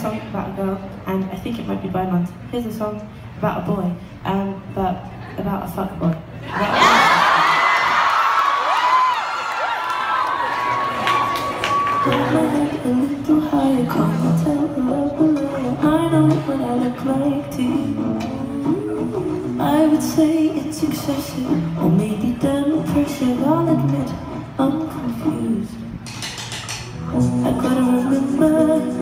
song about a girl, and I think it might be by Beaumont. Here's a song about a boy, um, but about a fuck boy. a little I know what I look like to you I would say it's excessive Or maybe damn impressive I'll admit I'm confused I gotta remember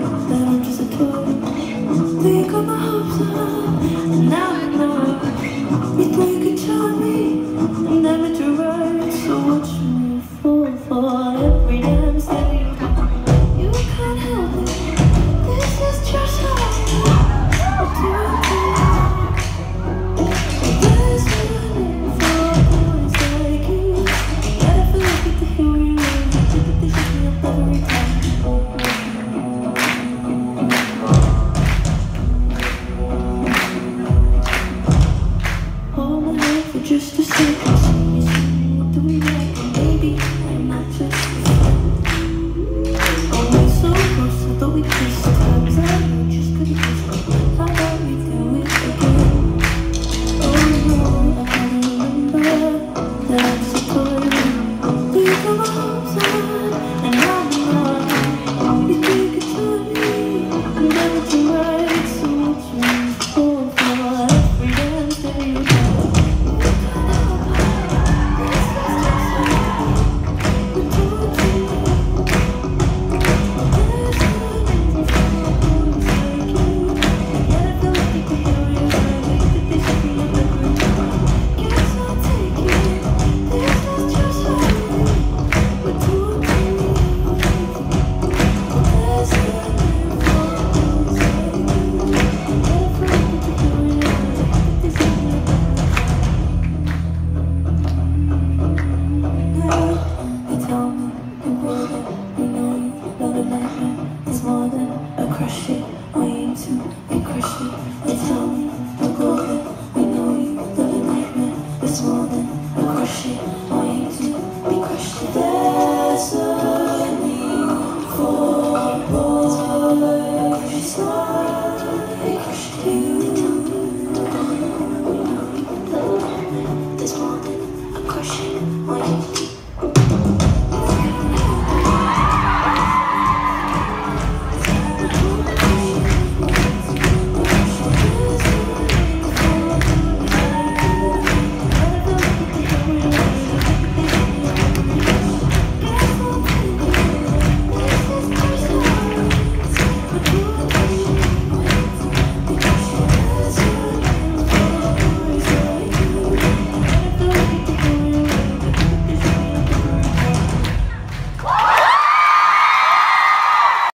just to same. You what do we baby? I'm not just. Always so close, although we can crush it on YouTube and crush it They tell me I'm golden. I know you live a nightmare. It's more than a crush it on YouTube and crush it. There's a need for boys. It's not a crush you. More than a crush on YouTube.